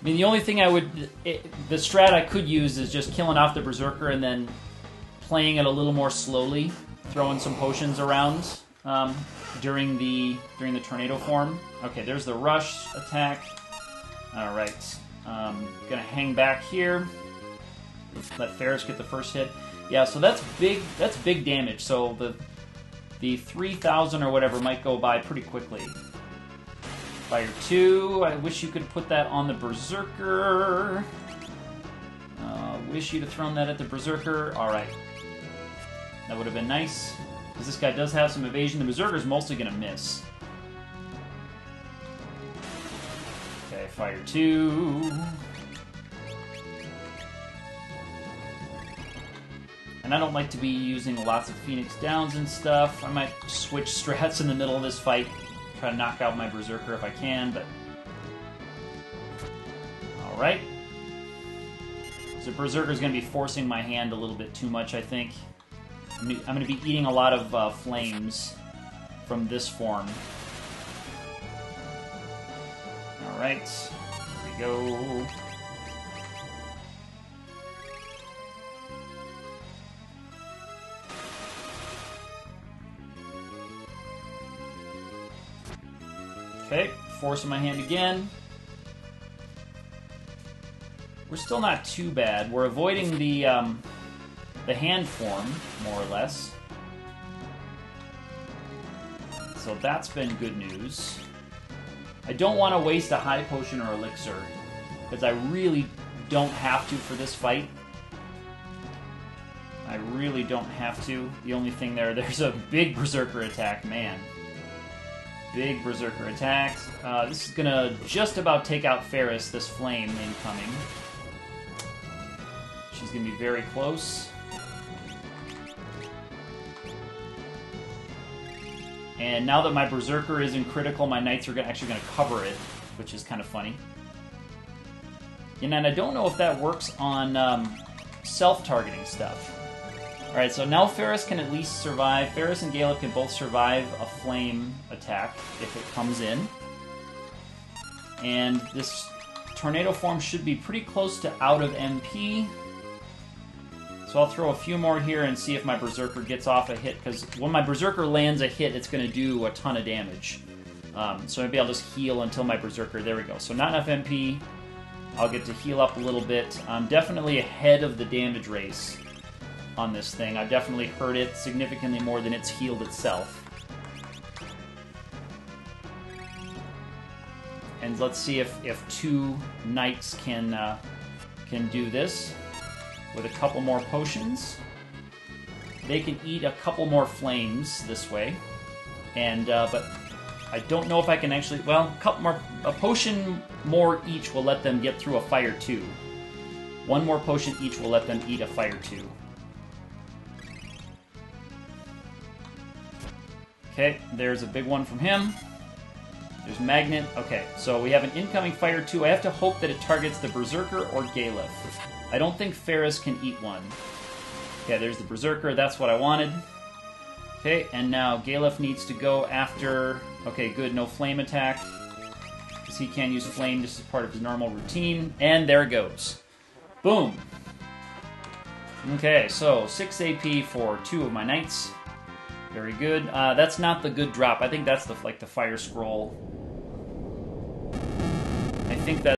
I mean, the only thing I would, it, the strat I could use is just killing off the berserker and then playing it a little more slowly, throwing some potions around um, during the during the tornado form. Okay, there's the rush attack. All right, um, gonna hang back here. Let Faris get the first hit. Yeah, so that's big. That's big damage. So the the 3,000 or whatever might go by pretty quickly. Fire 2, I wish you could put that on the Berserker. Uh, wish you'd have thrown that at the Berserker. Alright. That would have been nice. Because this guy does have some evasion. The Berserker's mostly going to miss. Okay, Fire 2. And I don't like to be using lots of Phoenix Downs and stuff. I might switch strats in the middle of this fight. Try to knock out my Berserker if I can, but... Alright. So Berserker's going to be forcing my hand a little bit too much, I think. I'm going to be eating a lot of uh, flames from this form. Alright. Here we go. Okay, forcing my hand again. We're still not too bad. We're avoiding the um, the hand form, more or less. So that's been good news. I don't want to waste a high potion or elixir, because I really don't have to for this fight. I really don't have to. The only thing there, there's a big Berserker attack, man. Big Berserker attacks. Uh, this is gonna just about take out Faris, this flame incoming. She's gonna be very close. And now that my Berserker is in critical, my Knights are actually gonna cover it, which is kind of funny. And I don't know if that works on um, self-targeting stuff. Alright, so now Faris can at least survive. Faris and Galuf can both survive a flame attack if it comes in. And this tornado form should be pretty close to out of MP. So I'll throw a few more here and see if my Berserker gets off a hit, because when my Berserker lands a hit, it's going to do a ton of damage. Um, so maybe I'll just heal until my Berserker... There we go. So not enough MP. I'll get to heal up a little bit. I'm definitely ahead of the damage race on this thing. I've definitely hurt it significantly more than it's healed itself. And let's see if, if two knights can uh, can do this with a couple more potions. They can eat a couple more flames this way, and uh, but I don't know if I can actually. Well, a couple more, a potion more each will let them get through a fire 2. One more potion each will let them eat a fire two. Okay, there's a big one from him. There's Magnet. Okay, so we have an incoming Fire 2. I have to hope that it targets the Berserker or Galuf. I don't think Faris can eat one. Okay, there's the Berserker. That's what I wanted. Okay, and now Galuf needs to go after... Okay, good. No flame attack. Because he can't use flame just as part of his normal routine. And there it goes. Boom. Okay, so 6 AP for two of my knights. Very good. Uh, that's not the good drop. I think that's the like the fire scroll. I think that.